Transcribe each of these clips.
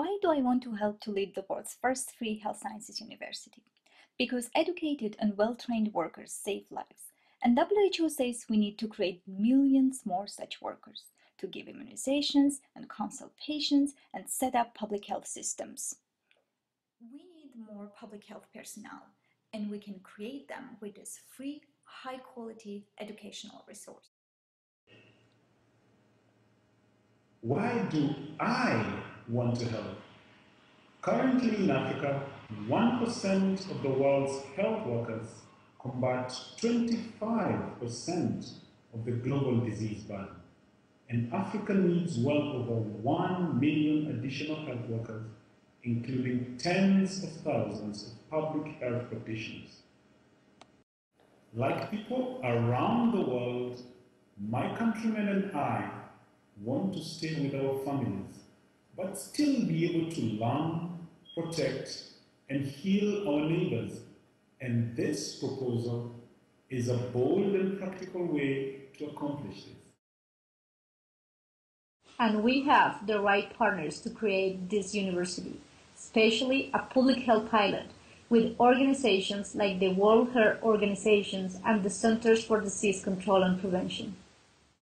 Why do I want to help to lead the world's first free health sciences university? Because educated and well-trained workers save lives. And WHO says we need to create millions more such workers to give immunizations and consult patients and set up public health systems. We need more public health personnel and we can create them with this free, high-quality educational resource. Why do I want to help? Currently in Africa, 1% of the world's health workers combat 25% of the global disease burden. And Africa needs well over 1 million additional health workers, including tens of thousands of public health practitioners. Like people around the world, my countrymen and I want to stay with our families, but still be able to learn, protect, and heal our neighbors. And this proposal is a bold and practical way to accomplish this. And we have the right partners to create this university, especially a public health pilot with organizations like the World Health Organizations and the Centers for Disease Control and Prevention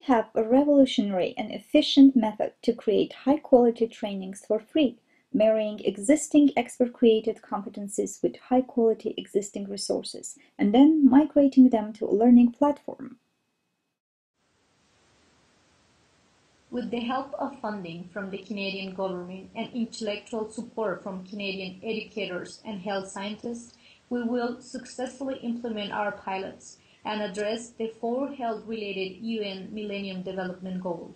have a revolutionary and efficient method to create high-quality trainings for free, marrying existing expert-created competencies with high-quality existing resources, and then migrating them to a learning platform. With the help of funding from the Canadian government and intellectual support from Canadian educators and health scientists, we will successfully implement our pilots and address the four health-related UN Millennium Development Goals.